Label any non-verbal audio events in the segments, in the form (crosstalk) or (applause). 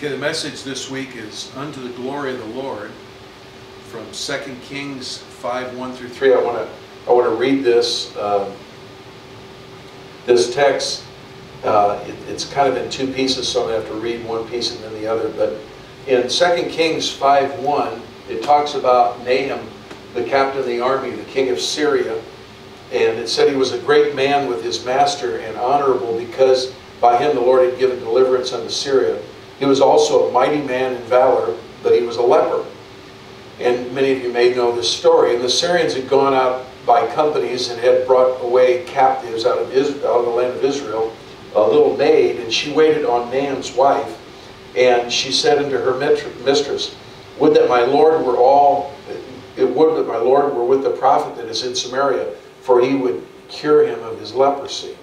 Okay, the message this week is Unto the Glory of the Lord from 2 Kings 5 1 through 3. I want to I want to read this uh, this text. Uh, it, it's kind of in two pieces, so I'm going to have to read one piece and then the other. But in 2 Kings 5 1, it talks about Nahum, the captain of the army, the king of Syria. And it said he was a great man with his master and honorable because by him the Lord had given deliverance unto Syria. He was also a mighty man in valor, but he was a leper. And many of you may know this story. And the Syrians had gone out by companies and had brought away captives out of, Israel, out of the land of Israel, a little maid, and she waited on Nahum's wife. And she said unto her mistress, Would that my Lord were all, it would that my Lord were with the prophet that is in Samaria, for he would cure him of his leprosy.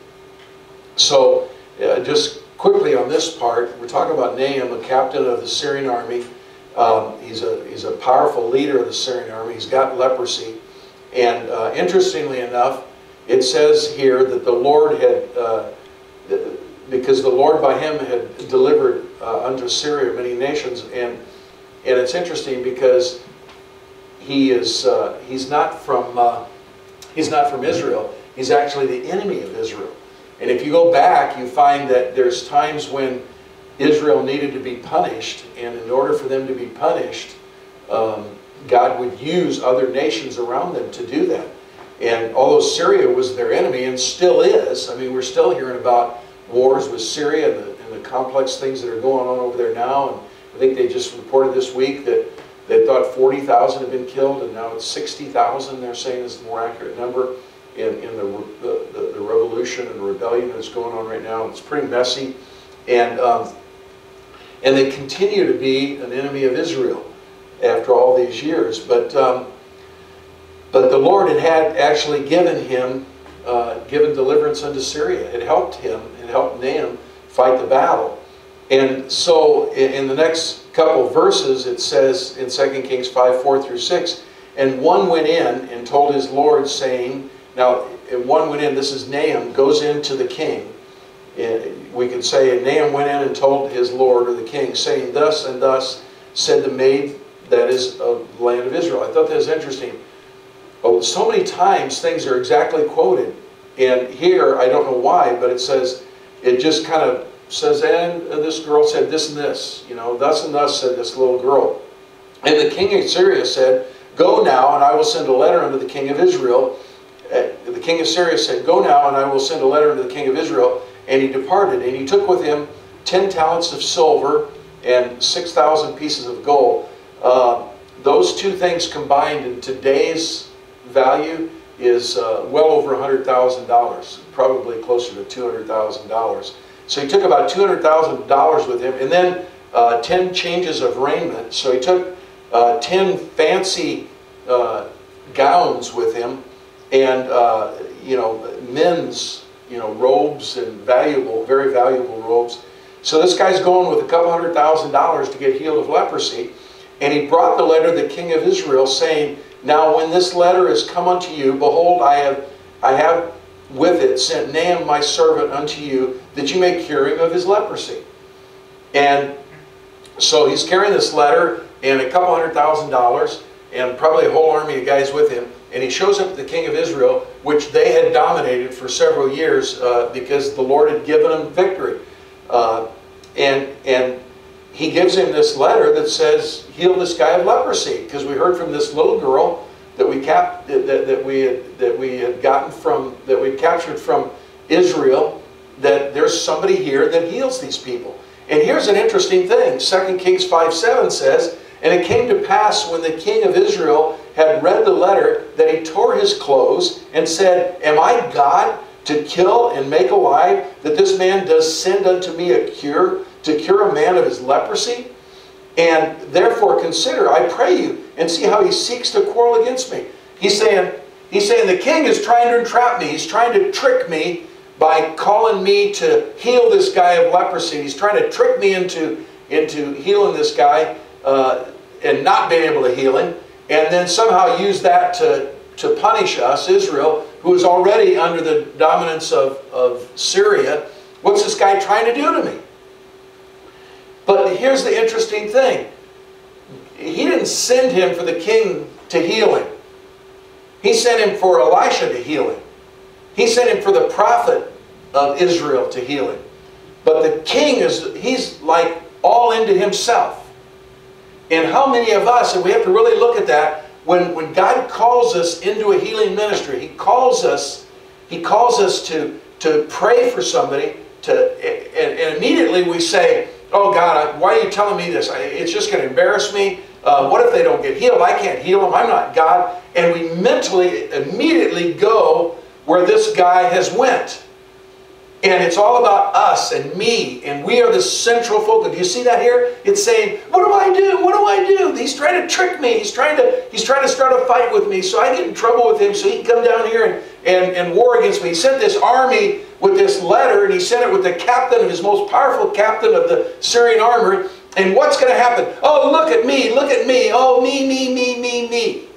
So, uh, just quickly on this part, we're talking about Nahum, a captain of the Syrian army. Um, he's, a, he's a powerful leader of the Syrian army. He's got leprosy. And uh, interestingly enough, it says here that the Lord had, uh, because the Lord by him had delivered uh, unto Syria many nations. And, and it's interesting because he is, uh, he's not from, uh, he's not from Israel. He's actually the enemy of Israel. And if you go back, you find that there's times when Israel needed to be punished, and in order for them to be punished, um, God would use other nations around them to do that. And although Syria was their enemy, and still is, I mean, we're still hearing about wars with Syria and the, and the complex things that are going on over there now. And I think they just reported this week that they thought 40,000 had been killed, and now it's 60,000, they're saying is the more accurate number in, in the, the, the, revolution and rebellion that's going on right now. It's pretty messy. And, um, and they continue to be an enemy of Israel after all these years. But, um, but the Lord had, actually given him, uh, given deliverance unto Syria. It helped him, it helped Nahum fight the battle. And so in, in the next couple verses, it says in 2 Kings 5, 4 through 6, And one went in and told his Lord, saying, now, one went in, this is Nahum, goes into the king. And We could say, and Nahum went in and told his lord or the king, saying, Thus and thus said the maid that is of the land of Israel. I thought that was interesting. Oh, so many times things are exactly quoted. And here, I don't know why, but it says, it just kind of says, and this girl said this and this. You know, thus and thus said this little girl. And the king of Syria said, Go now, and I will send a letter unto the king of Israel the king of Syria said, Go now, and I will send a letter to the king of Israel. And he departed, and he took with him ten talents of silver and 6,000 pieces of gold. Uh, those two things combined in today's value is uh, well over $100,000, probably closer to $200,000. So he took about $200,000 with him, and then uh, 10 changes of raiment. So he took uh, 10 fancy uh, gowns with him, and uh, you know men's you know robes and valuable, very valuable robes. So this guy's going with a couple hundred thousand dollars to get healed of leprosy, and he brought the letter to the king of Israel, saying, "Now when this letter is come unto you, behold, I have I have with it sent Nahum my servant unto you, that you may cure him of his leprosy." And so he's carrying this letter and a couple hundred thousand dollars, and probably a whole army of guys with him and he shows up the king of Israel, which they had dominated for several years uh, because the Lord had given them victory. Uh, and, and he gives him this letter that says, heal this guy of leprosy. Because we heard from this little girl that we, cap that, that, we had, that we had gotten from, that we captured from Israel, that there's somebody here that heals these people. And here's an interesting thing. 2 Kings 5, 7 says, And it came to pass when the king of Israel had read the letter that he tore his clothes and said, Am I God to kill and make alive that this man does send unto me a cure to cure a man of his leprosy? And therefore consider, I pray you, and see how he seeks to quarrel against me. He's saying, he's saying the king is trying to entrap me. He's trying to trick me by calling me to heal this guy of leprosy. He's trying to trick me into, into healing this guy uh, and not being able to heal him and then somehow use that to, to punish us, Israel, who is already under the dominance of, of Syria. What's this guy trying to do to me? But here's the interesting thing. He didn't send him for the king to heal him. He sent him for Elisha to heal him. He sent him for the prophet of Israel to heal him. But the king is, he's like all into himself. And how many of us, and we have to really look at that, when, when God calls us into a healing ministry, He calls us, He calls us to, to pray for somebody, to, and, and immediately we say, oh God, why are you telling me this? It's just going to embarrass me. Uh, what if they don't get healed? I can't heal them. I'm not God. And we mentally immediately go where this guy has went. And it's all about us and me, and we are the central focus. Do you see that here? It's saying, what do I do? What do I do? He's trying to trick me. He's trying to, he's trying to start a fight with me, so I get in trouble with him, so he can come down here and, and, and war against me. He sent this army with this letter, and he sent it with the captain of his most powerful captain of the Syrian army. And what's going to happen? Oh, look at me, look at me. Oh, me, me, me, me, me.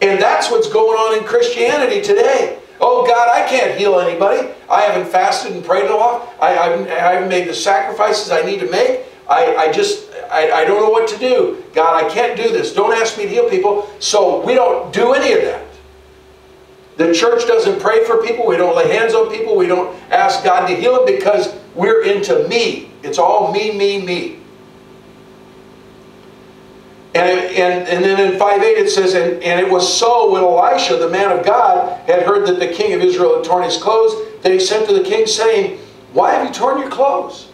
And that's what's going on in Christianity today. Oh God, I can't heal anybody. I haven't fasted and prayed a lot. I, I, I haven't made the sacrifices I need to make. I, I just, I, I don't know what to do. God, I can't do this. Don't ask me to heal people. So we don't do any of that. The church doesn't pray for people. We don't lay hands on people. We don't ask God to heal them because we're into me. It's all me, me, me. And, and, then in 5.8 it says, and, and it was so when Elisha, the man of God, had heard that the king of Israel had torn his clothes, that he sent to the king saying, Why have you torn your clothes?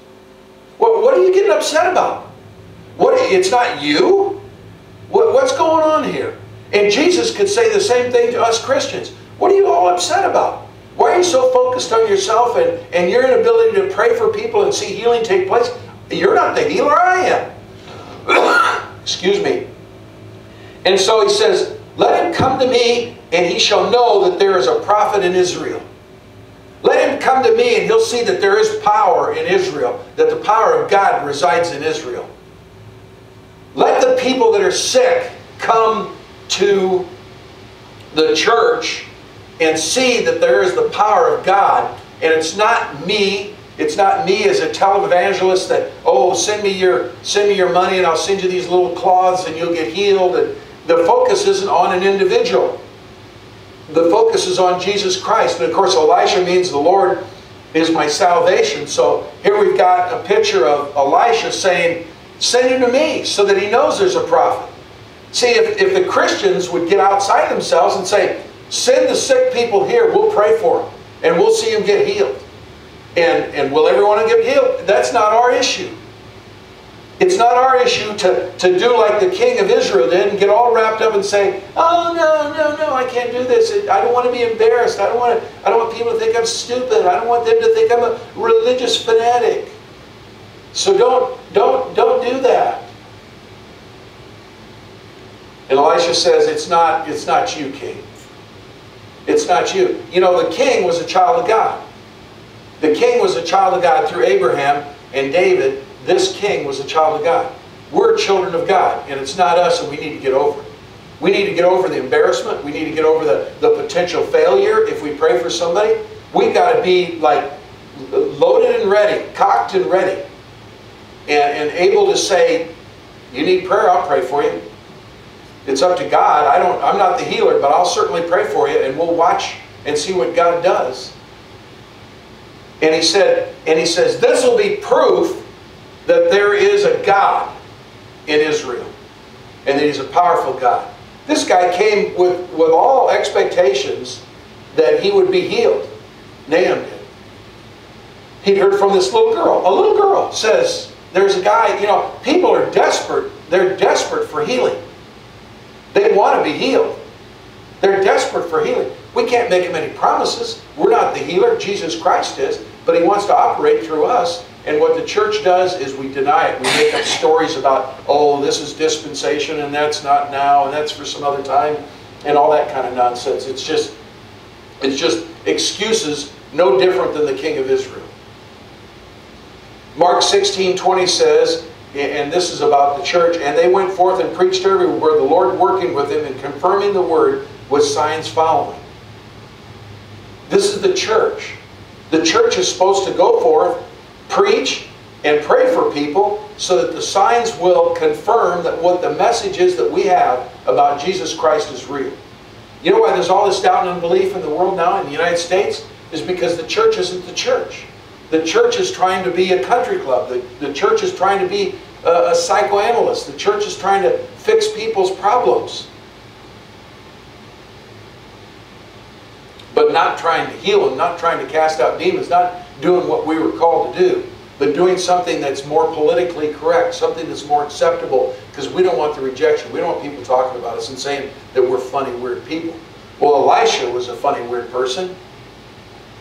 What, what are you getting upset about? What, it's not you? What, what's going on here? And Jesus could say the same thing to us Christians. What are you all upset about? Why are you so focused on yourself and, and your inability to pray for people and see healing take place? You're not the healer, I am. (coughs) Excuse me. And so he says, Let him come to me, and he shall know that there is a prophet in Israel. Let him come to me, and he'll see that there is power in Israel, that the power of God resides in Israel. Let the people that are sick come to the church and see that there is the power of God. And it's not me it's not me as a televangelist that, oh, send me your send me your money and I'll send you these little cloths and you'll get healed. And the focus isn't on an individual. The focus is on Jesus Christ. And of course, Elisha means the Lord is my salvation. So here we've got a picture of Elisha saying, send him to me so that he knows there's a prophet. See, if, if the Christians would get outside themselves and say, send the sick people here, we'll pray for them, and we'll see them get healed. And, and will everyone get healed? That's not our issue. It's not our issue to, to do like the king of Israel did and get all wrapped up and say, oh, no, no, no, I can't do this. I don't want to be embarrassed. I don't want, to, I don't want people to think I'm stupid. I don't want them to think I'm a religious fanatic. So don't, don't, don't do that. And Elisha says, it's not, it's not you, king. It's not you. You know, the king was a child of God. The king was a child of God through Abraham and David. This king was a child of God. We're children of God, and it's not us, and we need to get over it. We need to get over the embarrassment. We need to get over the, the potential failure if we pray for somebody. We've got to be like loaded and ready, cocked and ready, and, and able to say, you need prayer, I'll pray for you. It's up to God. I don't, I'm not the healer, but I'll certainly pray for you, and we'll watch and see what God does. And he said, and he says, this will be proof that there is a God in Israel. And that he's a powerful God. This guy came with, with all expectations that he would be healed. Nahum did. He'd heard from this little girl. A little girl says, there's a guy, you know, people are desperate. They're desperate for healing. They want to be healed. They're desperate for healing. We can't make them any promises. We're not the healer. Jesus Christ is. But he wants to operate through us. And what the church does is we deny it. We make up stories about, oh, this is dispensation and that's not now and that's for some other time and all that kind of nonsense. It's just, it's just excuses no different than the king of Israel. Mark 16, 20 says, and this is about the church, and they went forth and preached everywhere, the Lord working with them and confirming the word with signs following. This is the church. The church is supposed to go forth, preach, and pray for people, so that the signs will confirm that what the message is that we have about Jesus Christ is real. You know why there's all this doubt and unbelief in the world now in the United States? Is because the church isn't the church. The church is trying to be a country club. The, the church is trying to be a, a psychoanalyst. The church is trying to fix people's problems. But not trying to heal and not trying to cast out demons, not doing what we were called to do but doing something that's more politically correct, something that's more acceptable, because we don't want the rejection. We don't want people talking about us and saying that we're funny, weird people. Well, Elisha was a funny, weird person.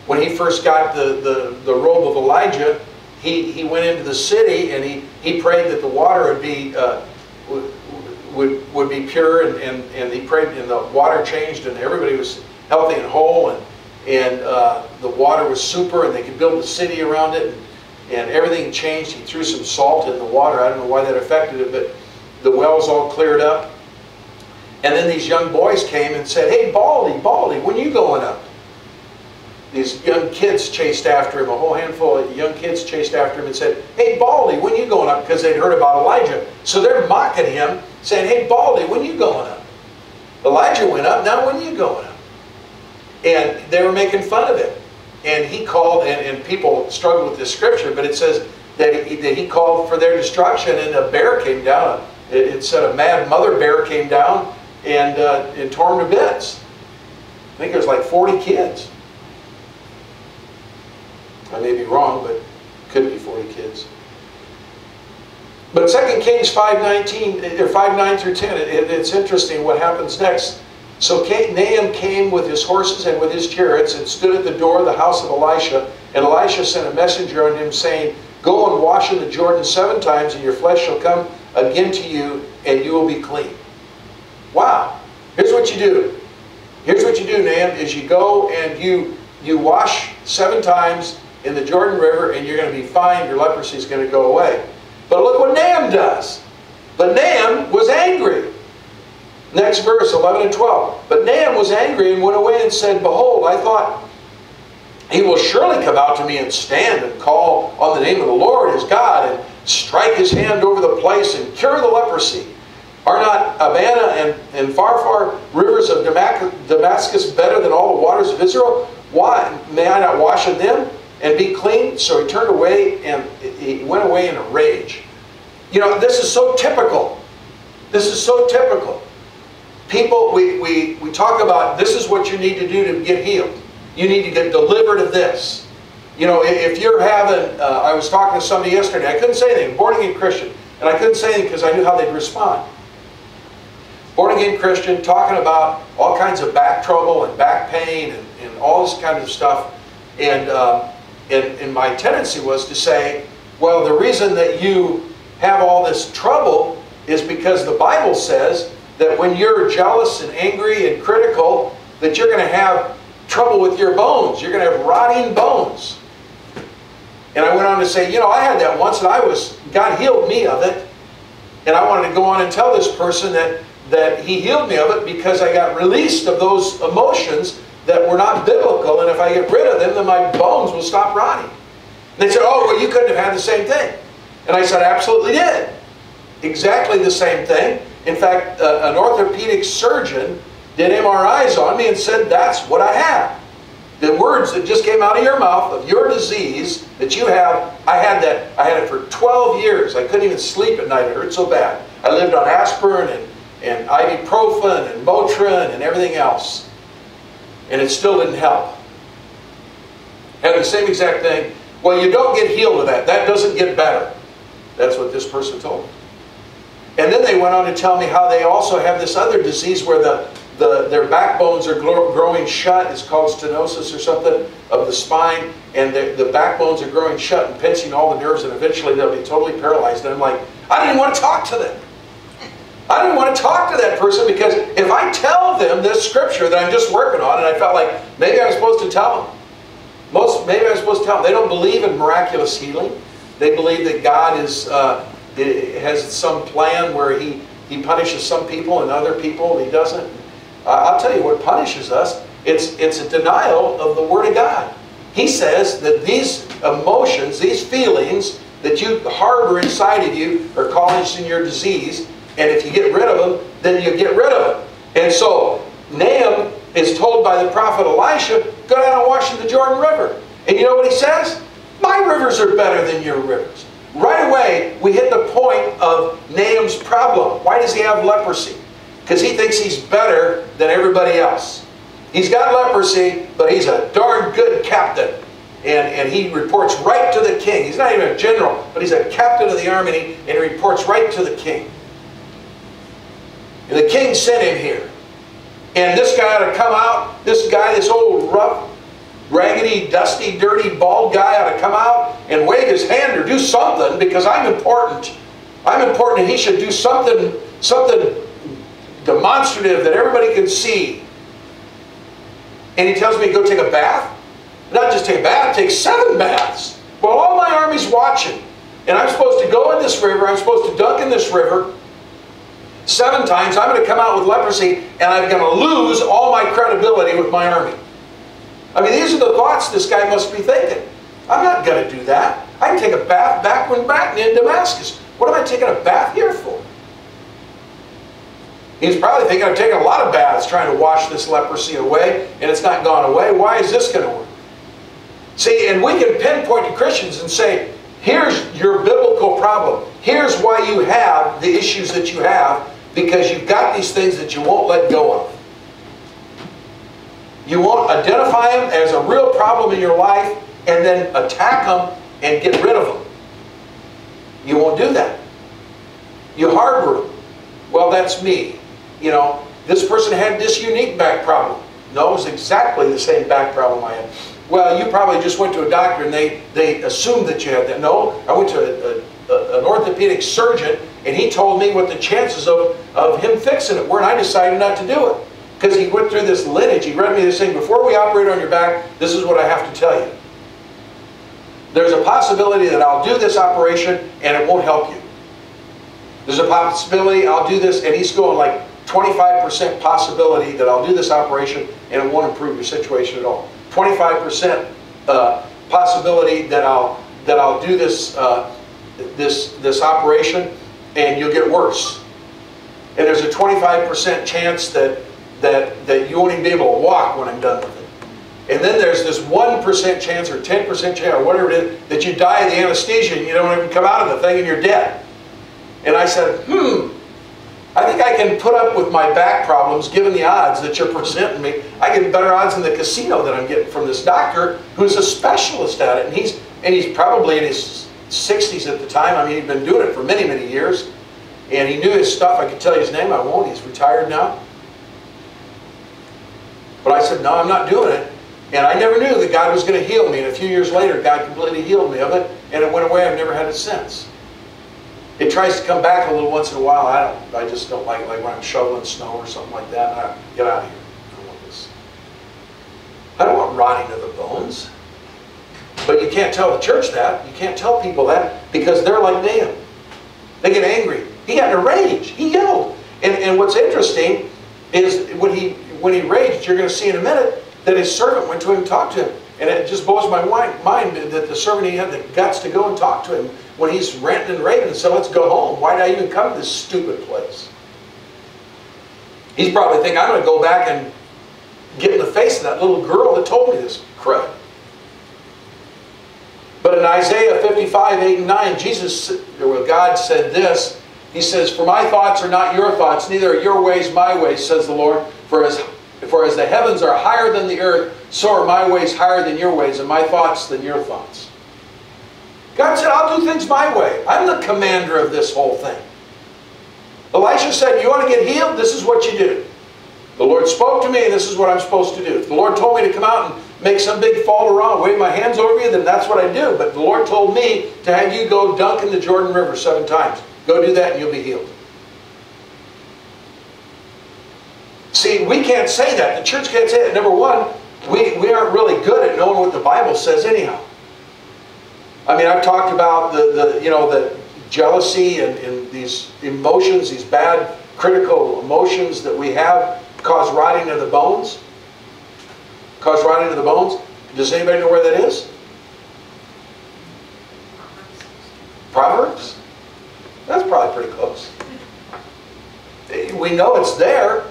When he first got the, the, the robe of Elijah, he, he went into the city and he, he prayed that the water would be, uh, would, would, be pure and, and, and he prayed and the water changed and everybody was healthy and whole and, and uh, the water was super and they could build a city around it. And, and everything changed. He threw some salt in the water. I don't know why that affected it, but the wells all cleared up. And then these young boys came and said, Hey, Baldy, Baldy, when you going up? These young kids chased after him, a whole handful of young kids chased after him and said, Hey, Baldy, when you going up? Because they'd heard about Elijah. So they're mocking him, saying, Hey, Baldy, when you going up? Elijah went up, now when are you going up? And they were making fun of him and he called, and, and people struggle with this scripture, but it says that he, that he called for their destruction, and a bear came down. It, it said a mad mother bear came down and, uh, and tore him to bits. I think there's like 40 kids. I may be wrong, but could be 40 kids. But 2 Kings 5.19, or 5, 9 through 10, it, it's interesting what happens next. So Naaman came with his horses and with his chariots and stood at the door of the house of Elisha. And Elisha sent a messenger on him saying, Go and wash in the Jordan seven times, and your flesh shall come again to you, and you will be clean. Wow. Here's what you do. Here's what you do, Naaman, is you go and you, you wash seven times in the Jordan River, and you're going to be fine. Your leprosy is going to go away. But look what Naaman does. But Naaman was angry. Next verse, 11 and 12. But Naaman was angry and went away and said, Behold, I thought he will surely come out to me and stand and call on the name of the Lord his God and strike his hand over the place and cure the leprosy. Are not Abana and, and Pharpar rivers of Damascus better than all the waters of Israel? Why may I not wash in them and be clean? So he turned away and he went away in a rage. You know, this is so typical. This is so typical people, we, we, we talk about this is what you need to do to get healed. You need to get delivered of this. You know, if you're having, uh, I was talking to somebody yesterday, I couldn't say anything, born again Christian, and I couldn't say anything because I knew how they'd respond. Born again Christian, talking about all kinds of back trouble and back pain and, and all this kind of stuff. And, uh, and, and my tendency was to say, well, the reason that you have all this trouble is because the Bible says that when you're jealous and angry and critical, that you're going to have trouble with your bones. You're going to have rotting bones. And I went on to say, you know, I had that once and I was, God healed me of it. And I wanted to go on and tell this person that, that he healed me of it because I got released of those emotions that were not biblical. And if I get rid of them, then my bones will stop rotting. And they said, oh, well, you couldn't have had the same thing. And I said, I absolutely did. Exactly the same thing. In fact, an orthopedic surgeon did MRIs on me and said, that's what I have. The words that just came out of your mouth of your disease that you have, I had that. I had it for 12 years. I couldn't even sleep at night. It hurt so bad. I lived on aspirin and, and ibuprofen and Motrin and everything else. And it still didn't help. Had the same exact thing. Well, you don't get healed of that. That doesn't get better. That's what this person told me. And then they went on to tell me how they also have this other disease where the, the, their backbones are growing shut. It's called stenosis or something of the spine. And the, the backbones are growing shut and pinching all the nerves and eventually they'll be totally paralyzed. And I'm like, I didn't want to talk to them. I didn't want to talk to that person because if I tell them this scripture that I'm just working on and I felt like maybe I was supposed to tell them. Most, maybe I was supposed to tell them. They don't believe in miraculous healing. They believe that God is uh, it has some plan where he, he punishes some people and other people and he doesn't. I'll tell you what punishes us. It's, it's a denial of the Word of God. he says that these emotions, these feelings that you harbor inside of you are causing your disease. And if you get rid of them, then you get rid of them. And so Nahum is told by the prophet Elisha, go down and wash in the Jordan River. And you know what he says? My rivers are better than your rivers. Right away, we hit the point of Nahum's problem. Why does he have leprosy? Because he thinks he's better than everybody else. He's got leprosy, but he's a darn good captain. And, and he reports right to the king. He's not even a general, but he's a captain of the army, and he reports right to the king. And the king sent him here. And this guy to come out, this guy, this old rough, raggedy, dusty, dirty, bald guy ought to come out and wave his hand or do something because I'm important. I'm important and he should do something, something demonstrative that everybody can see. And he tells me to go take a bath. Not just take a bath, take seven baths. Well, all my army's watching. And I'm supposed to go in this river, I'm supposed to dunk in this river, seven times, I'm going to come out with leprosy and I'm going to lose all my credibility with my army. I mean, these are the thoughts this guy must be thinking. I'm not going to do that. I can take a bath back when back in Damascus. What am I taking a bath here for? He's probably thinking I'm taking a lot of baths trying to wash this leprosy away and it's not gone away. Why is this going to work? See, and we can pinpoint to Christians and say, here's your biblical problem. Here's why you have the issues that you have because you've got these things that you won't let go of. You won't identify them as a real problem in your life and then attack them and get rid of them. You won't do that. You harbor them. Well, that's me. You know, this person had this unique back problem. No, it was exactly the same back problem I had. Well, you probably just went to a doctor and they, they assumed that you had that. No, I went to a, a, an orthopedic surgeon and he told me what the chances of, of him fixing it were, and I decided not to do it. Because he went through this lineage. He read me this thing, before we operate on your back, this is what I have to tell you. There's a possibility that I'll do this operation and it won't help you. There's a possibility I'll do this, and he's going like 25% possibility that I'll do this operation and it won't improve your situation at all. 25% uh, possibility that I'll that I'll do this uh, this this operation and you'll get worse. And there's a 25% chance that, that, that you won't even be able to walk when I'm done with it. And then there's this 1% chance or 10% chance or whatever it is that you die of the anesthesia and you don't even come out of the thing and you're dead. And I said, hmm, I think I can put up with my back problems given the odds that you're presenting me. I get better odds in the casino that I'm getting from this doctor who's a specialist at it. And he's, and he's probably in his 60s at the time. I mean, he'd been doing it for many, many years. And he knew his stuff. I could tell you his name. I won't. He's retired now. But I said, no, I'm not doing it. And I never knew that God was going to heal me. And a few years later, God completely healed me of it. And it went away. I've never had it since. It tries to come back a little once in a while. I don't. I just don't like it. Like when I'm shoveling snow or something like that. I, get out of here. I don't want this. I don't want rotting of the bones. But you can't tell the church that. You can't tell people that because they're like Nahum. They get angry. He had a rage. He yelled. And, and what's interesting is when he when he raged, you're going to see in a minute that his servant went to him and talked to him. And it just blows my mind that the servant he had the guts to go and talk to him when he's ranting and raving and said, let's go home. Why did I even come to this stupid place? He's probably thinking, I'm going to go back and get in the face of that little girl that told me this crud. But in Isaiah 55, 8 and 9, Jesus, or God said this, He says, For my thoughts are not your thoughts, neither are your ways my ways, says the Lord. For as, for as the heavens are higher than the earth, so are my ways higher than your ways, and my thoughts than your thoughts. God said, I'll do things my way. I'm the commander of this whole thing. Elisha said, you want to get healed? This is what you do. The Lord spoke to me, and this is what I'm supposed to do. the Lord told me to come out and make some big fall around, wave my hands over you, then that's what I do. But the Lord told me to have you go dunk in the Jordan River seven times. Go do that and you'll be healed. See, we can't say that. The church can't say that. Number one, we, we aren't really good at knowing what the Bible says anyhow. I mean, I've talked about the, the you know, the jealousy and, and these emotions, these bad critical emotions that we have cause rotting of the bones cause rotting of the bones. Does anybody know where that is? Proverbs? That's probably pretty close. We know it's there,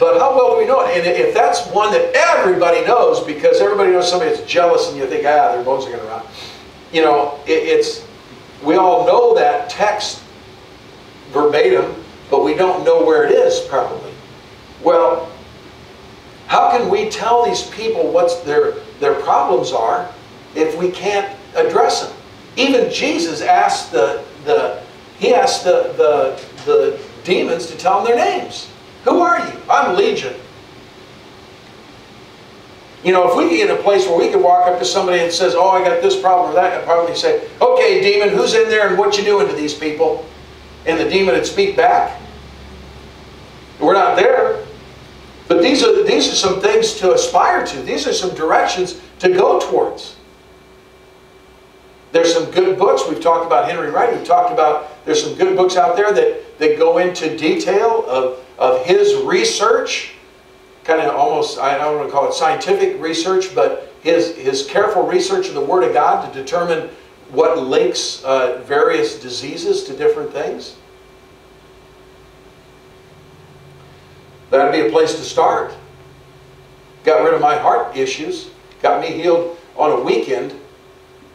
but how well do we know it? And if that's one that everybody knows, because everybody knows somebody that's jealous and you think, ah, their bones are going to rot. You know, it, it's, we all know that text verbatim, but we don't know where it is probably. Well, how can we tell these people what their, their problems are if we can't address them? Even Jesus asked the, the he asked the, the, the demons to tell him their names. Who are you? I'm Legion. You know, if we get in a place where we can walk up to somebody and says, oh, I got this problem or that, I'd probably say, okay, demon, who's in there and what you doing to these people? And the demon would speak back. We're not there. But these are, these are some things to aspire to. These are some directions to go towards. There's some good books. We've talked about Henry Wright. We've talked about, there's some good books out there that, that go into detail of, of his research. Kind of almost, I don't want to call it scientific research, but his, his careful research of the Word of God to determine what links uh, various diseases to different things. That'd be a place to start. Got rid of my heart issues. Got me healed on a weekend.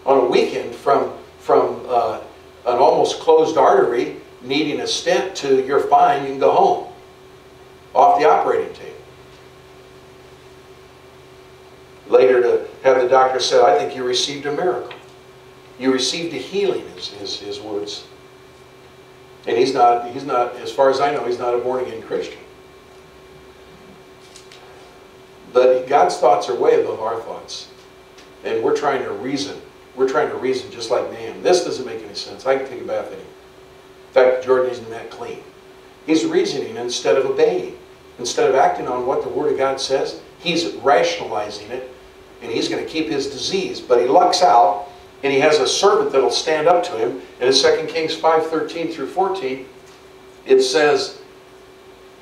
On a weekend from from uh, an almost closed artery needing a stent to you're fine, you can go home. Off the operating table. Later to have the doctor say, I think you received a miracle. You received a healing, is his, his words. And he's not, he's not, as far as I know, he's not a born-again Christian. But God's thoughts are way above our thoughts. And we're trying to reason. We're trying to reason just like man. This doesn't make any sense. I can take a bath in him. In fact, Jordan isn't that clean. He's reasoning instead of obeying. Instead of acting on what the Word of God says, he's rationalizing it, and he's going to keep his disease. But he lucks out, and he has a servant that'll stand up to him. And in 2 Kings 5, 13 through 14, it says,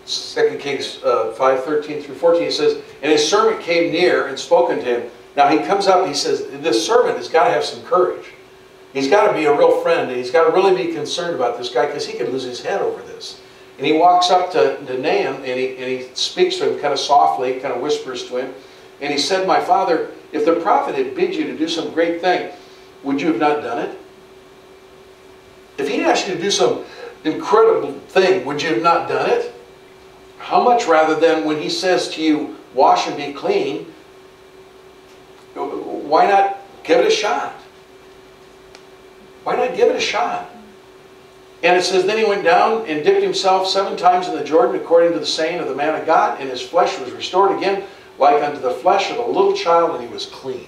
2 Kings uh, 5, 13 through 14, it says, And his servant came near and spoken to him. Now he comes up, he says, this servant has got to have some courage. He's got to be a real friend, and he's got to really be concerned about this guy because he could lose his head over this. And he walks up to, to Nahum, and he, and he speaks to him kind of softly, kind of whispers to him. And he said, My father, if the prophet had bid you to do some great thing, would you have not done it? If he'd asked you to do some incredible thing, would you have not done it? How much rather than when he says to you, wash and be clean, why not give it a shot? Why not give it a shot? And it says, Then he went down and dipped himself seven times in the Jordan, according to the saying of the man of God, and his flesh was restored again, like unto the flesh of a little child, and he was clean.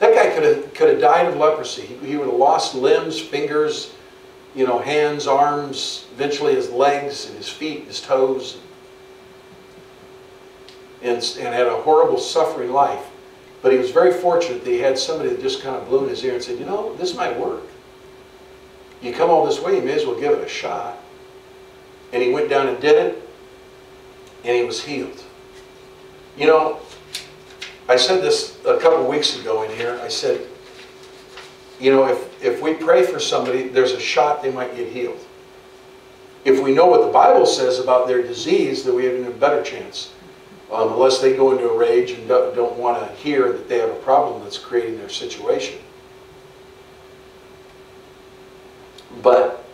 That guy could have, could have died of leprosy. He, he would have lost limbs, fingers, you know, hands, arms, eventually his legs and his feet, his toes, and, and had a horrible suffering life. But he was very fortunate that he had somebody that just kind of blew in his ear and said, you know, this might work. You come all this way, you may as well give it a shot. And he went down and did it, and he was healed. You know, I said this a couple weeks ago in here. I said, you know, if, if we pray for somebody, there's a shot they might get healed. If we know what the Bible says about their disease, then we have even better chance. Um, unless they go into a rage and don't, don't want to hear that they have a problem that's creating their situation. But,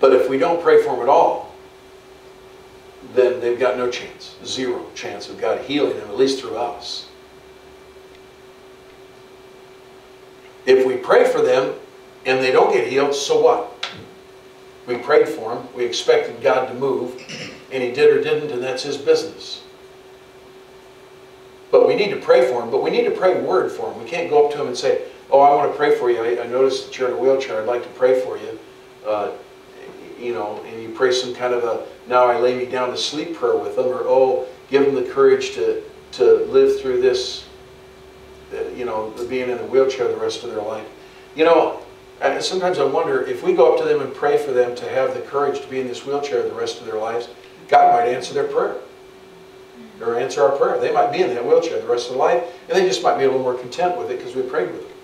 but if we don't pray for them at all, then they've got no chance, zero chance of God healing them, at least through us. If we pray for them and they don't get healed, so what? We prayed for them, we expected God to move, and He did or didn't, and that's His business. But we need to pray for them, but we need to pray word for them. We can't go up to them and say, oh, I want to pray for you. I, I noticed that you're in a wheelchair. I'd like to pray for you. Uh, you know, and you pray some kind of a, now I lay me down to sleep prayer with them, or, oh, give them the courage to, to live through this, uh, you know, being in a wheelchair the rest of their life. You know, sometimes I wonder if we go up to them and pray for them to have the courage to be in this wheelchair the rest of their lives, God might answer their prayer. or answer our prayer. They might be in that wheelchair the rest of their life, and they just might be a little more content with it because we prayed with them.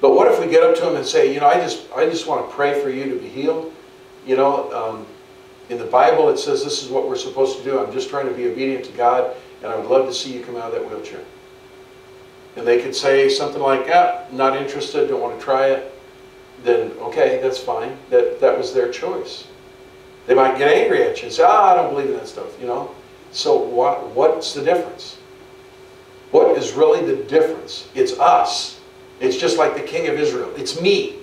But what if we get up to them and say, you know, I just, I just want to pray for you to be healed. You know, um, in the Bible it says this is what we're supposed to do. I'm just trying to be obedient to God, and I would love to see you come out of that wheelchair. And they could say something like, ah, not interested, don't want to try it. Then, okay, that's fine. That, that was their choice. They might get angry at you and say, ah, I don't believe in that stuff, you know. So what, what's the difference? What is really the difference? It's us. It's just like the king of Israel. It's me.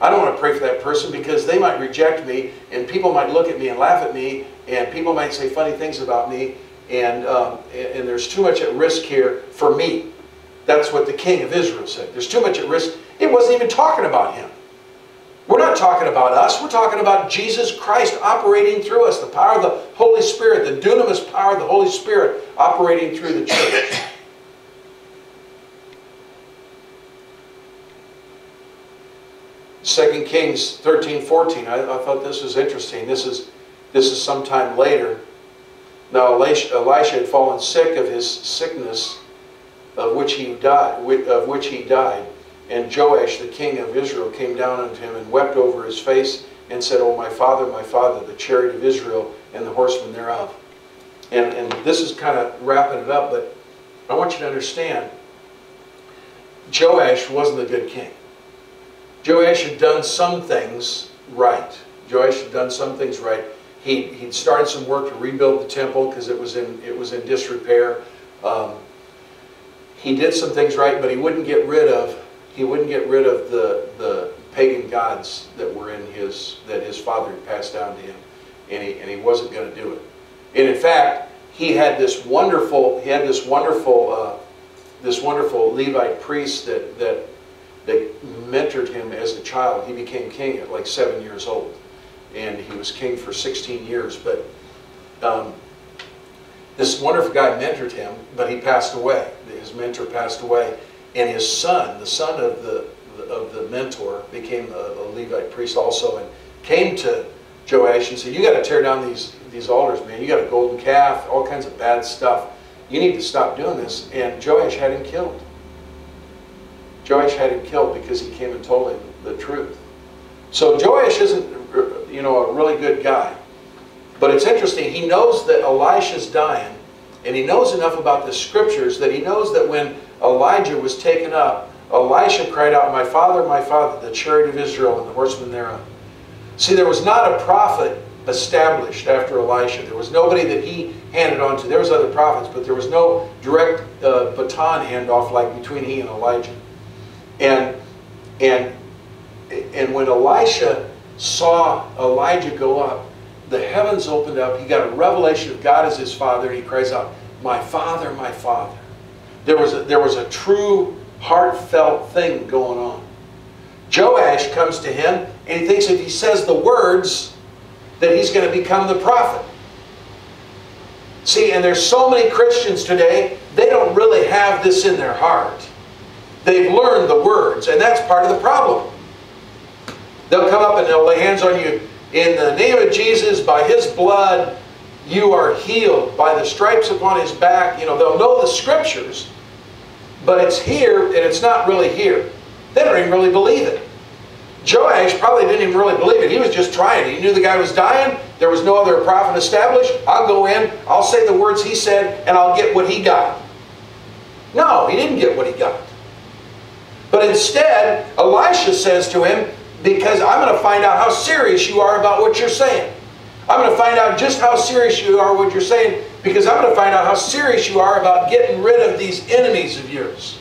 I don't want to pray for that person because they might reject me and people might look at me and laugh at me and people might say funny things about me and, um, and there's too much at risk here for me. That's what the king of Israel said. There's too much at risk. It wasn't even talking about him. We're not talking about us. We're talking about Jesus Christ operating through us. The power of the Holy Spirit, the dunamis power of the Holy Spirit operating through the church. Second Kings 13, 14. I, I, thought this was interesting. This is, this is sometime later. Now Elisha, Elisha had fallen sick of his sickness of which he died, of which he died. And Joash, the king of Israel, came down unto him and wept over his face and said, Oh, my father, my father, the chariot of Israel and the horsemen thereof. And, and this is kind of wrapping it up, but I want you to understand, Joash wasn't a good king. Joash had done some things right. Joash had done some things right. He, he'd started some work to rebuild the temple because it was in it was in disrepair. Um, he did some things right, but he wouldn't get rid of he wouldn't get rid of the the pagan gods that were in his that his father had passed down to him, and he and he wasn't going to do it. And in fact, he had this wonderful he had this wonderful uh, this wonderful Levite priest that that that mentored him as a child. He became king at like seven years old, and he was king for 16 years. But um, this wonderful guy mentored him, but he passed away. His mentor passed away, and his son, the son of the of the mentor, became a, a Levite priest also, and came to Joash and said, "You got to tear down these these altars, man. You got a golden calf, all kinds of bad stuff. You need to stop doing this." And Joash had him killed. Joash had him killed because he came and told him the truth. So Joash isn't, you know, a really good guy. But it's interesting, he knows that Elisha's dying, and he knows enough about the scriptures that he knows that when Elijah was taken up, Elisha cried out, My father, my father, the chariot of Israel and the horsemen thereof. See, there was not a prophet established after Elisha. There was nobody that he handed on to. There was other prophets, but there was no direct uh, baton handoff like between he and Elijah. And, and, and when Elisha saw Elijah go up, the heavens opened up. He got a revelation of God as his father. He cries out, my father, my father. There was a, there was a true heartfelt thing going on. Joash comes to him and he thinks if he says the words that he's going to become the prophet. See, and there's so many Christians today, they don't really have this in their heart. They've learned the words, and that's part of the problem. They'll come up and they'll lay hands on you. In the name of Jesus, by His blood, you are healed. By the stripes upon His back, you know, they'll know the Scriptures, but it's here and it's not really here. They don't even really believe it. Joash probably didn't even really believe it. He was just trying. He knew the guy was dying. There was no other prophet established. I'll go in, I'll say the words he said, and I'll get what he got. No, he didn't get what he got. But instead, Elisha says to him, because I'm going to find out how serious you are about what you're saying. I'm going to find out just how serious you are what you're saying because I'm going to find out how serious you are about getting rid of these enemies of yours.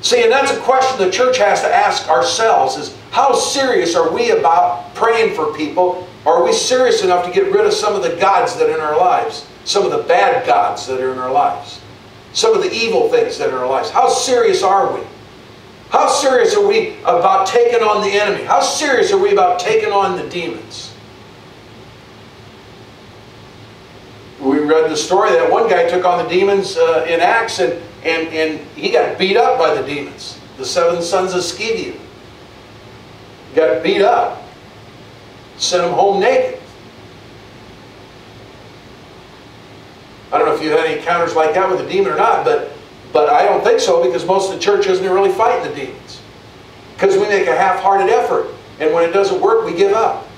See, and that's a question the church has to ask ourselves is how serious are we about praying for people? Are we serious enough to get rid of some of the gods that are in our lives? Some of the bad gods that are in our lives? Some of the evil things that are in our lives. How serious are we? How serious are we about taking on the enemy? How serious are we about taking on the demons? We read the story that one guy took on the demons uh, in Acts and, and, and he got beat up by the demons. The seven sons of Sceva. Got beat up. Sent him home naked. I don't know if you had any encounters like that with a demon or not, but, but I don't think so because most of the church isn't really fighting the demons. Because we make a half-hearted effort, and when it doesn't work, we give up.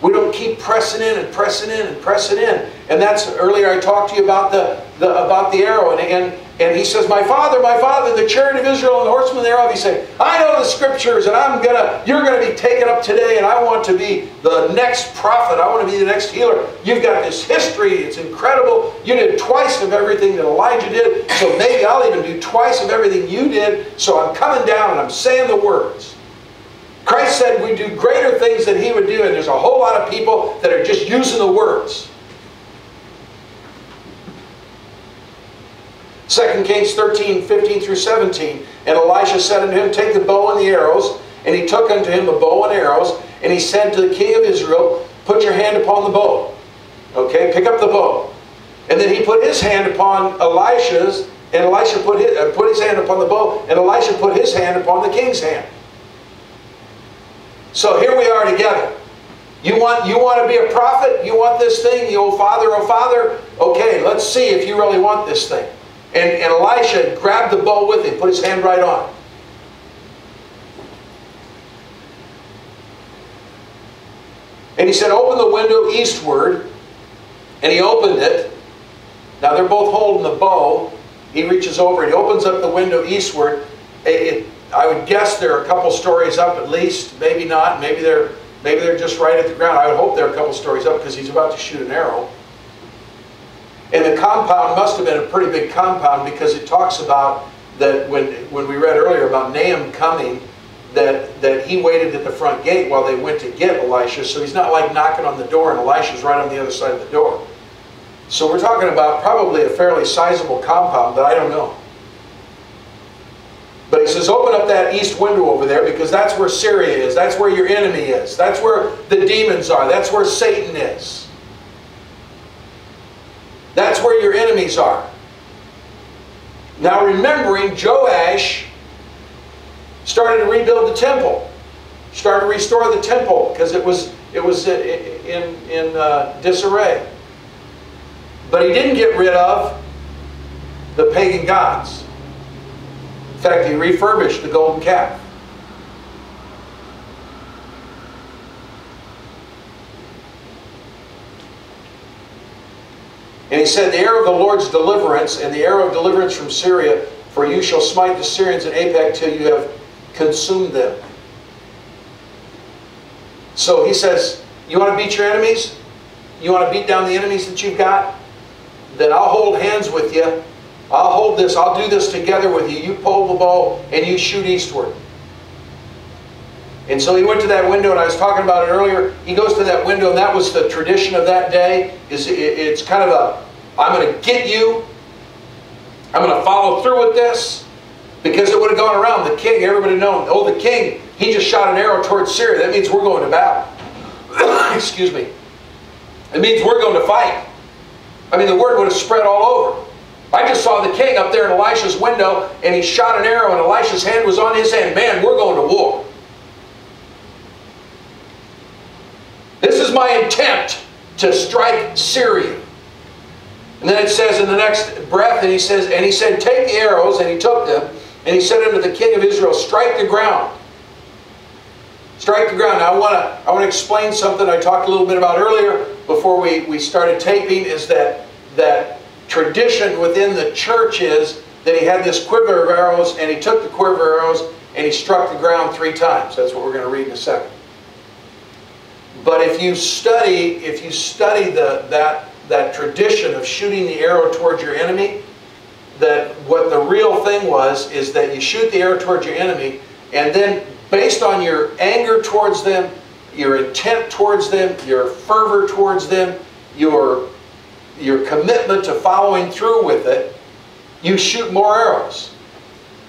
We don't keep pressing in and pressing in and pressing in. And that's earlier I talked to you about the, the about the arrow. And, and, and he says, My father, my father, the chariot of Israel and the horsemen thereof. He said, I know the scriptures and I'm gonna, you're gonna be taken up today, and I want to be the next prophet. I want to be the next healer. You've got this history, it's incredible. You did twice of everything that Elijah did, so maybe I'll even do twice of everything you did. So I'm coming down and I'm saying the words. Christ said we do greater things than he would do, and there's a whole lot of people that are just using the words. 2 Kings 13, 15 through 17. And Elisha said unto him, Take the bow and the arrows. And he took unto him a bow and arrows. And he said to the king of Israel, Put your hand upon the bow. Okay, pick up the bow. And then he put his hand upon Elisha's, and Elisha put his, uh, put his hand upon the bow, and Elisha put his hand upon the king's hand. So here we are together. You want, you want to be a prophet? You want this thing? You old father, oh father? Okay, let's see if you really want this thing. And, and Elisha grabbed the bow with him, put his hand right on. And he said, open the window eastward. And he opened it. Now they're both holding the bow. He reaches over and he opens up the window eastward. It, it, I would guess they're a couple stories up at least, maybe not. Maybe they're maybe they're just right at the ground. I would hope they're a couple stories up because he's about to shoot an arrow. And the compound must have been a pretty big compound because it talks about that when when we read earlier about Naaman coming, that that he waited at the front gate while they went to get Elisha. So he's not like knocking on the door and Elisha's right on the other side of the door. So we're talking about probably a fairly sizable compound, but I don't know. But he says, open up that east window over there because that's where Syria is. That's where your enemy is. That's where the demons are. That's where Satan is. That's where your enemies are. Now remembering Joash started to rebuild the temple. Started to restore the temple because it was, it was in, in uh, disarray. But he didn't get rid of the pagan gods. In fact, he refurbished the golden calf. And he said, The arrow of the Lord's deliverance and the arrow of deliverance from Syria, for you shall smite the Syrians in Aphek till you have consumed them. So he says, You want to beat your enemies? You want to beat down the enemies that you've got? Then I'll hold hands with you I'll hold this, I'll do this together with you. You pull the bow and you shoot eastward. And so he went to that window, and I was talking about it earlier. He goes to that window, and that was the tradition of that day. Is It's kind of a, I'm going to get you. I'm going to follow through with this. Because it would have gone around. The king, everybody known, oh, the king, he just shot an arrow towards Syria. That means we're going to battle. (coughs) Excuse me. It means we're going to fight. I mean, the word would have spread all over. I just saw the king up there in Elisha's window and he shot an arrow and Elisha's hand was on his hand. Man, we're going to war. This my intent to strike Syria. And then it says in the next breath, and he says, and he said, Take the arrows, and he took them, and he said unto the king of Israel, Strike the ground. Strike the ground. Now I want to I want to explain something I talked a little bit about earlier before we, we started taping, is that that tradition within the church is that he had this quiver of arrows and he took the quiver of arrows and he struck the ground three times. That's what we're going to read in a second. But if you study, if you study the, that, that tradition of shooting the arrow towards your enemy, that what the real thing was is that you shoot the arrow towards your enemy and then based on your anger towards them, your intent towards them, your fervor towards them, your your commitment to following through with it, you shoot more arrows.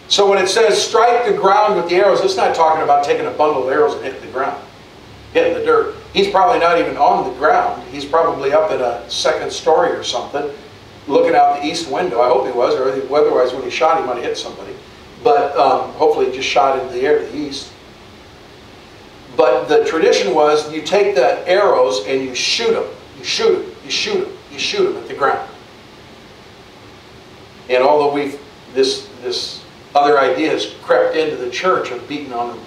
So when it says strike the ground with the arrows, it's not talking about taking a bundle of arrows and hitting the ground, hitting the dirt. He's probably not even on the ground. He's probably up in a second story or something, looking out the east window. I hope he was, or otherwise when he shot, he might have hit somebody. But um, hopefully he just shot into the air to the east. But the tradition was you take the arrows and you shoot them. You shoot them. You shoot them you shoot them at the ground. And although we've, this, this other idea has crept into the church of beating on them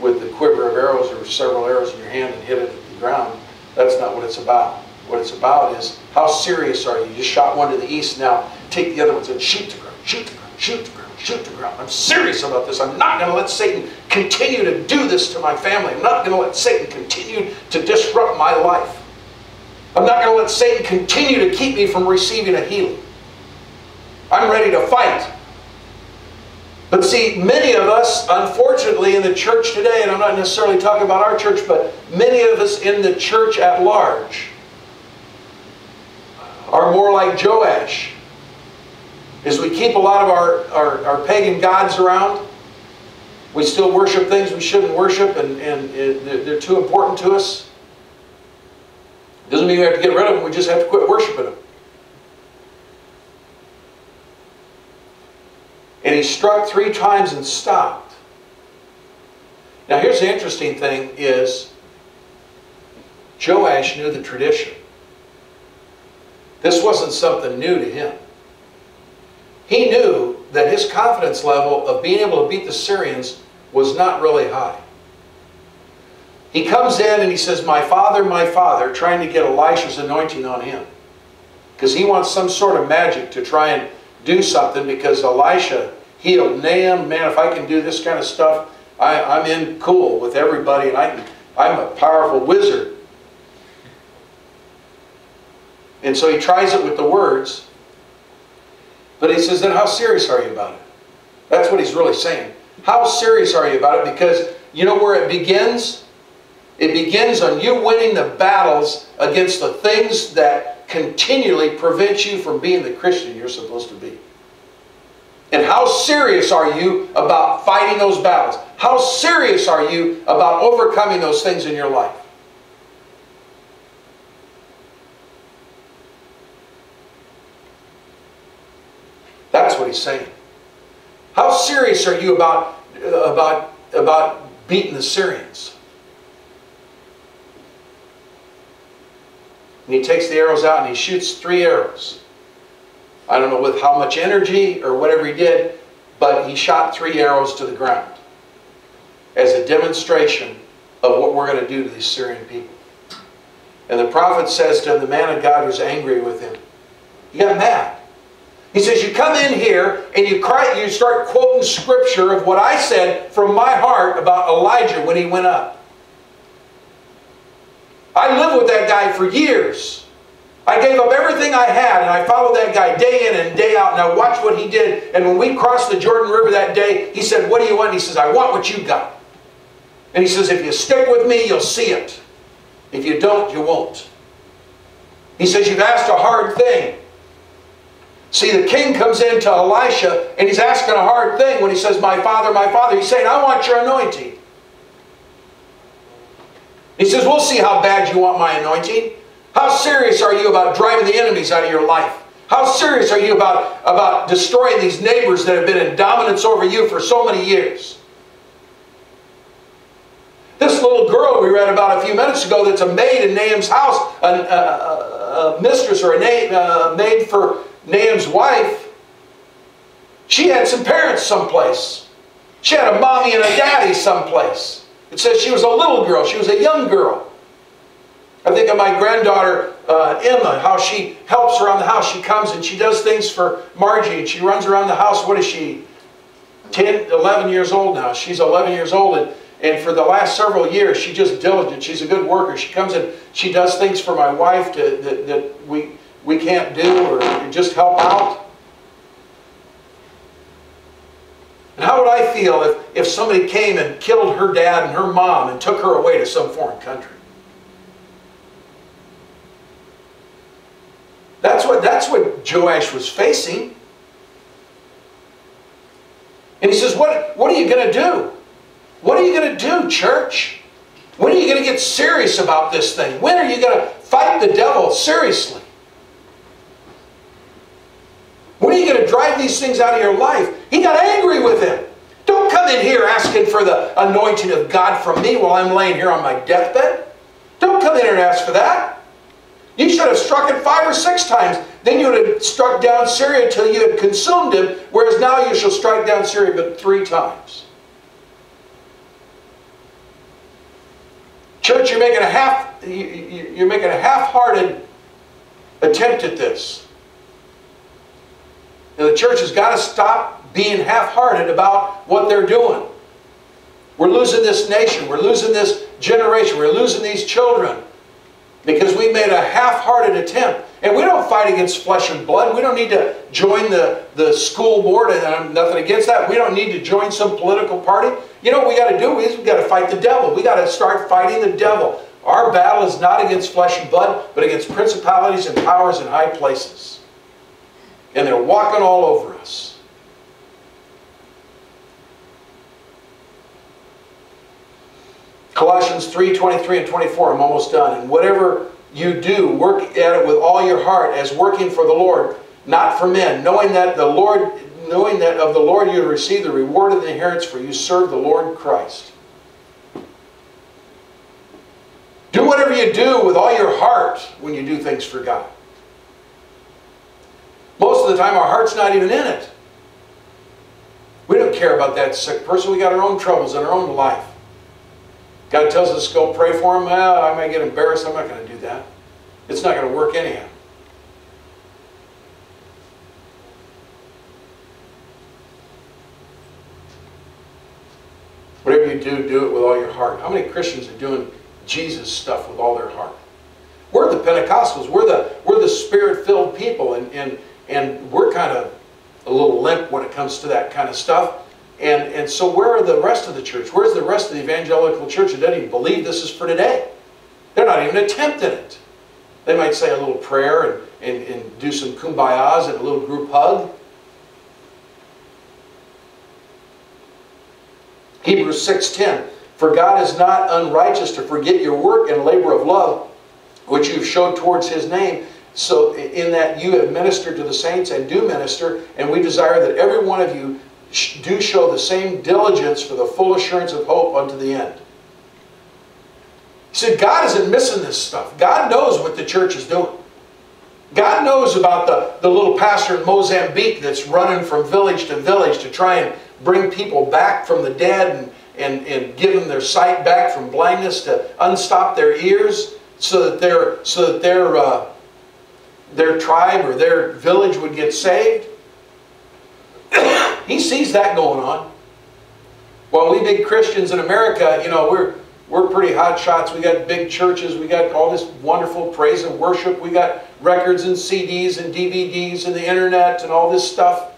with the quiver of arrows or several arrows in your hand and hit it ground, that's not what it's about. What it's about is how serious are you? You just shot one to the east, now take the other ones and shoot the ground, shoot the ground, shoot the ground, shoot the ground. I'm serious about this. I'm not going to let Satan continue to do this to my family. I'm not going to let Satan continue to disrupt my life. I'm not going to let Satan continue to keep me from receiving a healing. I'm ready to fight. But see, many of us, unfortunately, in the church today, and I'm not necessarily talking about our church, but many of us in the church at large are more like Joash. As we keep a lot of our, our, our pagan gods around, we still worship things we shouldn't worship, and, and they're too important to us. Doesn't mean we have to get rid of them, we just have to quit worshiping them. And he struck three times and stopped. Now here's the interesting thing is Joash knew the tradition. This wasn't something new to him. He knew that his confidence level of being able to beat the Syrians was not really high. He comes in and he says, My father, my father, trying to get Elisha's anointing on him. Because he wants some sort of magic to try and do something because Elisha healed Naaman. Man, if I can do this kind of stuff, I, I'm in cool with everybody and I can, I'm a powerful wizard. And so he tries it with the words. But he says, then how serious are you about it? That's what he's really saying. How serious are you about it? Because you know where it begins? It begins on you winning the battles against the things that continually prevent you from being the Christian you're supposed to be. And how serious are you about fighting those battles? How serious are you about overcoming those things in your life? That's what he's saying. How serious are you about, about, about beating the Syrians? And he takes the arrows out and he shoots three arrows. I don't know with how much energy or whatever he did, but he shot three arrows to the ground as a demonstration of what we're going to do to these Syrian people. And the prophet says to him, the man of God was angry with him. He got mad. He says, you come in here and you, cry, you start quoting scripture of what I said from my heart about Elijah when he went up. I lived with that guy for years. I gave up everything I had and I followed that guy day in and day out and I watched what he did. And when we crossed the Jordan River that day, he said, what do you want? he says, I want what you got. And he says, if you stick with me, you'll see it. If you don't, you won't. He says, you've asked a hard thing. See, the king comes in to Elisha and he's asking a hard thing when he says, my father, my father. He's saying, I want your anointing. He says, we'll see how bad you want my anointing. How serious are you about driving the enemies out of your life? How serious are you about, about destroying these neighbors that have been in dominance over you for so many years? This little girl we read about a few minutes ago that's a maid in Naaman's house, a, a, a mistress or a, a maid for Naaman's wife, she had some parents someplace. She had a mommy and a daddy someplace. It says she was a little girl. She was a young girl. I think of my granddaughter, uh, Emma, how she helps around the house. She comes and she does things for Margie and she runs around the house. What is she? 10, 11 years old now. She's 11 years old and, and for the last several years, she's just diligent. She's a good worker. She comes and she does things for my wife to, that, that we, we can't do or just help out. And how would I feel if, if somebody came and killed her dad and her mom and took her away to some foreign country? That's what, that's what Joash was facing. And he says, what, what are you going to do? What are you going to do, church? When are you going to get serious about this thing? When are you going to fight the devil seriously? When are you going to drive these things out of your life? He got angry with him. Don't come in here asking for the anointing of God from me while I'm laying here on my deathbed. Don't come in here and ask for that. You should have struck it five or six times. then you would have struck down Syria till you had consumed him, whereas now you shall strike down Syria but three times. Church, you're making a half you're making a half-hearted attempt at this. And the church has got to stop being half-hearted about what they're doing. We're losing this nation. We're losing this generation. We're losing these children because we made a half-hearted attempt. And we don't fight against flesh and blood. We don't need to join the, the school board, and I'm nothing against that. We don't need to join some political party. You know what we got to do is we got to fight the devil. We got to start fighting the devil. Our battle is not against flesh and blood, but against principalities and powers in high places. And they're walking all over us. Colossians 3, 23 and 24, I'm almost done. And whatever you do, work at it with all your heart as working for the Lord, not for men, knowing that the Lord, knowing that of the Lord you receive the reward of the inheritance for you serve the Lord Christ. Do whatever you do with all your heart when you do things for God. Most of the time our heart's not even in it. We don't care about that sick person. We got our own troubles in our own life. God tells us go pray for him. I might get embarrassed. I'm not going to do that. It's not going to work anyhow. Whatever you do, do it with all your heart. How many Christians are doing Jesus stuff with all their heart? We're the Pentecostals. We're the, we're the spirit-filled people, and, and, and we're kind of a little limp when it comes to that kind of stuff. And, and so where are the rest of the church? Where's the rest of the evangelical church that doesn't even believe this is for today? They're not even attempting it. They might say a little prayer and, and, and do some kumbayas and a little group hug. Hebrews 6.10 For God is not unrighteous to forget your work and labor of love, which you've showed towards His name, so in that you have ministered to the saints and do minister, and we desire that every one of you do show the same diligence for the full assurance of hope unto the end. He said, God isn't missing this stuff. God knows what the church is doing. God knows about the, the little pastor in Mozambique that's running from village to village to try and bring people back from the dead and, and, and give them their sight back from blindness to unstop their ears so that their, so that their, uh, their tribe or their village would get saved. He sees that going on. Well, we big Christians in America, you know, we're, we're pretty hot shots. We got big churches. We got all this wonderful praise and worship. We got records and CDs and DVDs and the internet and all this stuff.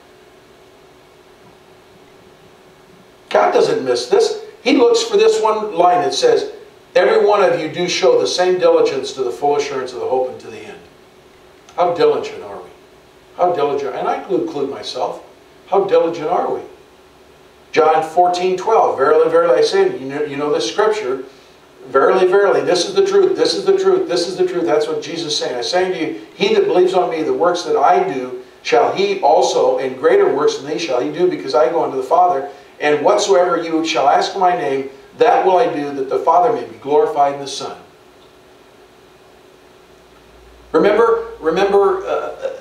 God doesn't miss this. He looks for this one line that says, Every one of you do show the same diligence to the full assurance of the hope and to the end. How diligent are we? How diligent, and I include myself. How diligent are we? John 14, 12. Verily, verily, I say to you, you know, this scripture. Verily, verily, this is the truth, this is the truth, this is the truth. That's what Jesus is saying. I say to you, he that believes on me, the works that I do, shall he also, and greater works than these shall he do, because I go unto the Father. And whatsoever you shall ask my name, that will I do, that the Father may be glorified in the Son. Remember, remember uh, uh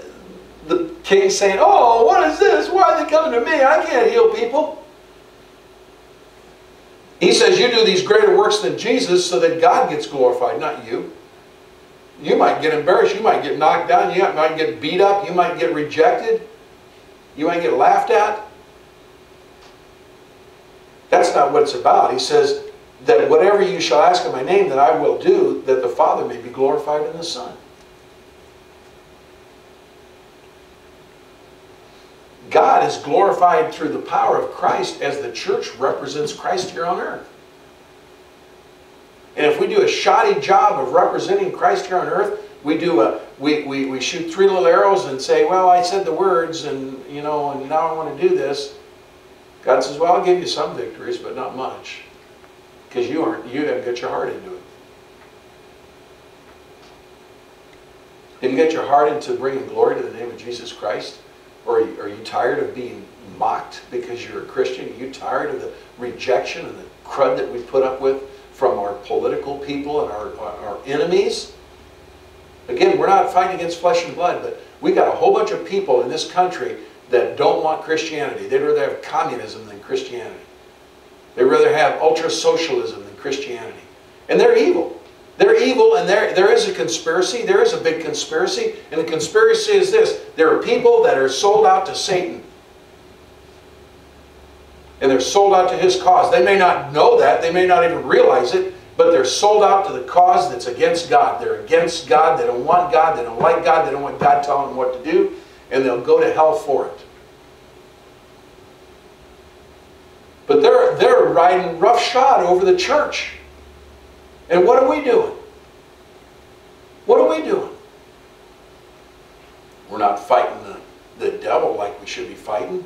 the king saying, Oh, what is this? Why are they coming to me? I can't heal people. He says you do these greater works than Jesus so that God gets glorified, not you. You might get embarrassed. You might get knocked down. You might get beat up. You might get rejected. You might get laughed at. That's not what it's about. He says that whatever you shall ask in my name, that I will do, that the Father may be glorified in the Son. God is glorified through the power of Christ as the church represents Christ here on earth. And if we do a shoddy job of representing Christ here on earth, we do a we, we, we shoot three little arrows and say, well, I said the words and you know, and now I want to do this. God says, well, I'll give you some victories, but not much. Because you aren't you haven't got your heart into it. You got your heart into bringing glory to the name of Jesus Christ? Or are you, are you tired of being mocked because you're a Christian? Are you tired of the rejection and the crud that we put up with from our political people and our, our enemies? Again, we're not fighting against flesh and blood, but we got a whole bunch of people in this country that don't want Christianity. They'd rather have communism than Christianity. They'd rather have ultra-socialism than Christianity. And they're evil. They're evil and there, there is a conspiracy. There is a big conspiracy. And the conspiracy is this. There are people that are sold out to Satan. And they're sold out to his cause. They may not know that. They may not even realize it. But they're sold out to the cause that's against God. They're against God. They don't want God. They don't like God. They don't want God telling them what to do. And they'll go to hell for it. But they're, they're riding roughshod over the church. And what are we doing? What are we doing? We're not fighting the, the devil like we should be fighting.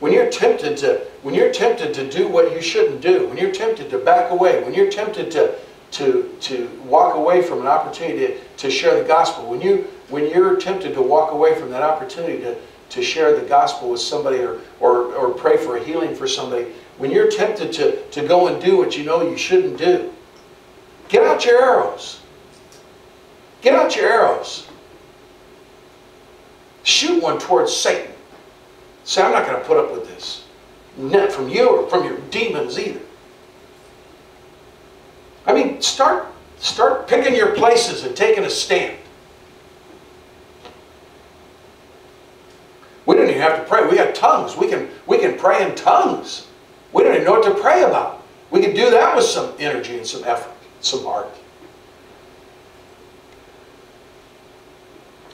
When you're tempted to when you're tempted to do what you shouldn't do, when you're tempted to back away, when you're tempted to to to walk away from an opportunity to, to share the gospel, when you when you're tempted to walk away from that opportunity to, to share the gospel with somebody or, or, or pray for a healing for somebody, when you're tempted to, to go and do what you know you shouldn't do, get out your arrows. Get out your arrows. Shoot one towards Satan. Say, I'm not going to put up with this. Not from you or from your demons either. I mean, start, start picking your places and taking a stand. We don't even have to pray. We got tongues. We can, we can pray in tongues. We don't even know what to pray about. We could do that with some energy and some effort, some art.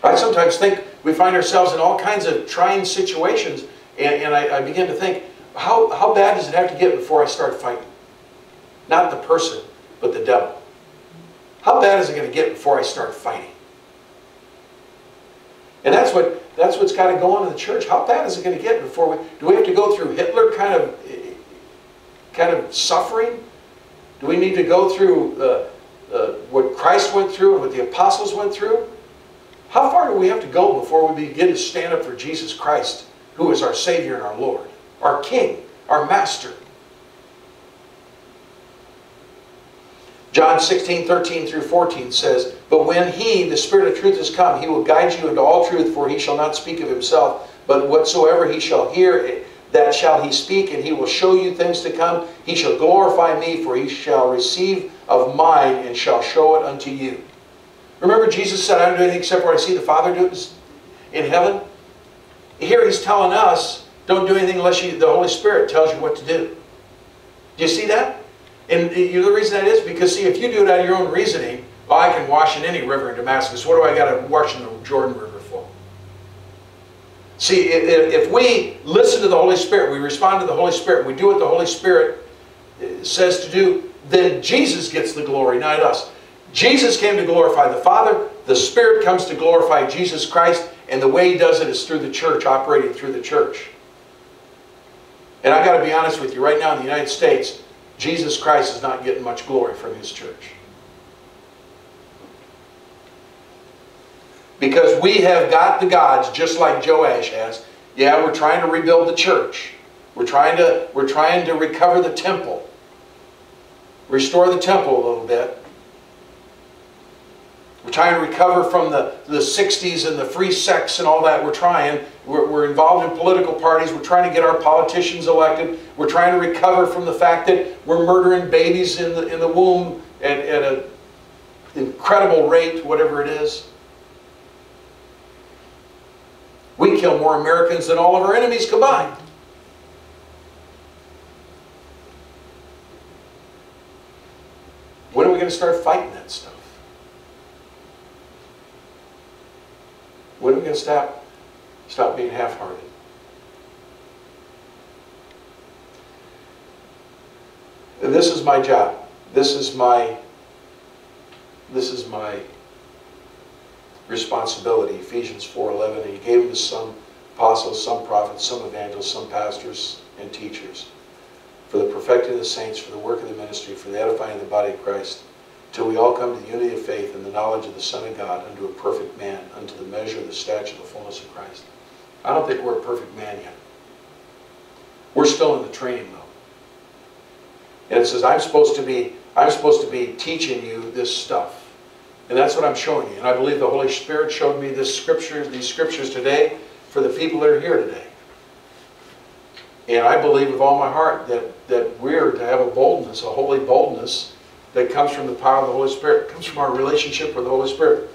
I sometimes think we find ourselves in all kinds of trying situations, and, and I, I begin to think, how, how bad does it have to get before I start fighting? Not the person, but the devil. How bad is it going to get before I start fighting? And that's what that's what's got to go on in the church. How bad is it going to get before we do we have to go through Hitler kind of kind of suffering? Do we need to go through what Christ went through and what the apostles went through? How far do we have to go before we begin to stand up for Jesus Christ, who is our Savior and our Lord, our King, our Master? John 16, 13 through 14 says, But when He, the Spirit of truth, is come, He will guide you into all truth, for He shall not speak of Himself, but whatsoever He shall hear, that shall He speak, and He will show you things to come. He shall glorify Me, for He shall receive of mine, and shall show it unto you. Remember Jesus said, I don't do anything except what I see the Father do it in heaven? Here he's telling us, don't do anything unless you, the Holy Spirit tells you what to do. Do you see that? And the reason that is because, see, if you do it out of your own reasoning, well, I can wash in any river in Damascus. What do I got to wash in the Jordan River? See, if we listen to the Holy Spirit, we respond to the Holy Spirit, we do what the Holy Spirit uh, says to do, then Jesus gets the glory, not us. Jesus came to glorify the Father. The Spirit comes to glorify Jesus Christ. And the way He does it is through the church, operating through the church. And i got to be honest with you, right now in the United States, Jesus Christ is not getting much glory from His church. Because we have got the gods just like Joash has. Yeah, we're trying to rebuild the church. We're trying to, we're trying to recover the temple. Restore the temple a little bit. We're trying to recover from the, the 60s and the free sex and all that. We're trying. We're, we're, involved in political parties. We're trying to get our politicians elected. We're trying to recover from the fact that we're murdering babies in the, in the womb at, at an incredible rate, whatever it is. We kill more Americans than all of our enemies combined. When are we going to start fighting that stuff? When are we going to stop, stop being half-hearted? This is my job. This is my, this is my responsibility, Ephesians 4.11. And he gave them to some apostles, some prophets, some evangelists, some pastors, and teachers for the perfecting of the saints, for the work of the ministry, for the edifying of the body of Christ, till we all come to the unity of faith and the knowledge of the Son of God, unto a perfect man, unto the measure of the stature of the fullness of Christ. I don't think we're a perfect man yet. We're still in the training though. And it says, I'm supposed to be, I'm supposed to be teaching you this stuff. And that's what I'm showing you. And I believe the Holy Spirit showed me this scripture, these scriptures today for the people that are here today. And I believe with all my heart that, that we're to have a boldness, a holy boldness that comes from the power of the Holy Spirit, comes from our relationship with the Holy Spirit,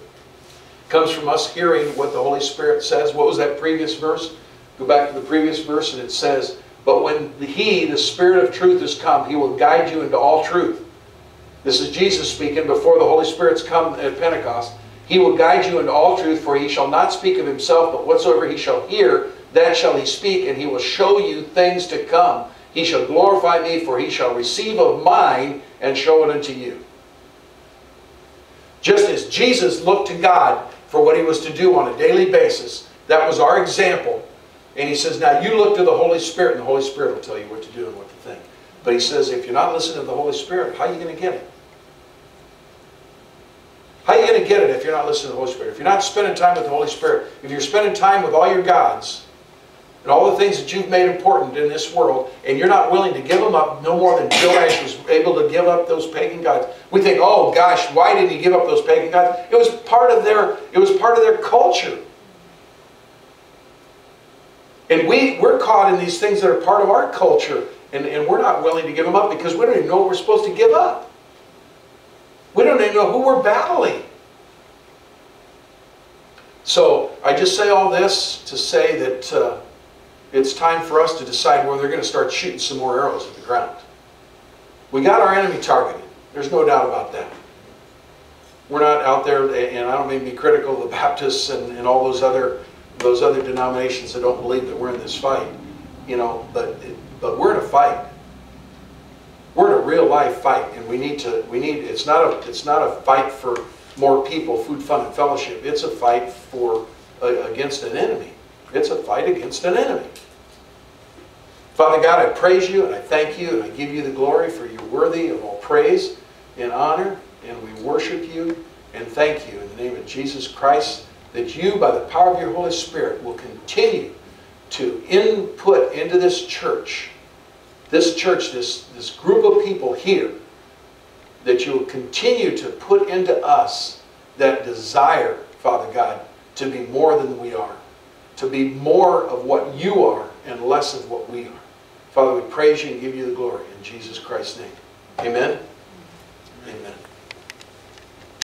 comes from us hearing what the Holy Spirit says. What was that previous verse? Go back to the previous verse and it says, But when He, the Spirit of truth, has come, He will guide you into all truth. This is Jesus speaking before the Holy Spirit's come at Pentecost. He will guide you into all truth, for he shall not speak of himself, but whatsoever he shall hear, that shall he speak, and he will show you things to come. He shall glorify me, for he shall receive of mine and show it unto you. Just as Jesus looked to God for what he was to do on a daily basis, that was our example. And he says, now you look to the Holy Spirit, and the Holy Spirit will tell you what to do and what. But he says, if you're not listening to the Holy Spirit, how are you going to get it? How are you going to get it if you're not listening to the Holy Spirit? If you're not spending time with the Holy Spirit, if you're spending time with all your gods and all the things that you've made important in this world, and you're not willing to give them up no more than Joash was able to give up those pagan gods, we think, oh gosh, why did he give up those pagan gods? It was part of their, it was part of their culture. And we, we're caught in these things that are part of our culture, and, and we're not willing to give them up because we don't even know what we're supposed to give up. We don't even know who we're battling. So I just say all this to say that uh, it's time for us to decide whether they're going to start shooting some more arrows at the ground. We got our enemy targeted. There's no doubt about that. We're not out there, and I don't mean to be critical of the (laughs) Baptists and, and all those other those other denominations that don't believe that we're in this fight, you know, but but we're in a fight. We're in a real life fight, and we need to. We need. It's not a. It's not a fight for more people, food, fun, and fellowship. It's a fight for uh, against an enemy. It's a fight against an enemy. Father God, I praise you and I thank you and I give you the glory for you're worthy of all praise and honor, and we worship you and thank you in the name of Jesus Christ that you, by the power of your Holy Spirit, will continue to input into this church, this church, this, this group of people here, that you will continue to put into us that desire, Father God, to be more than we are, to be more of what you are and less of what we are. Father, we praise you and give you the glory in Jesus Christ's name. Amen. Amen.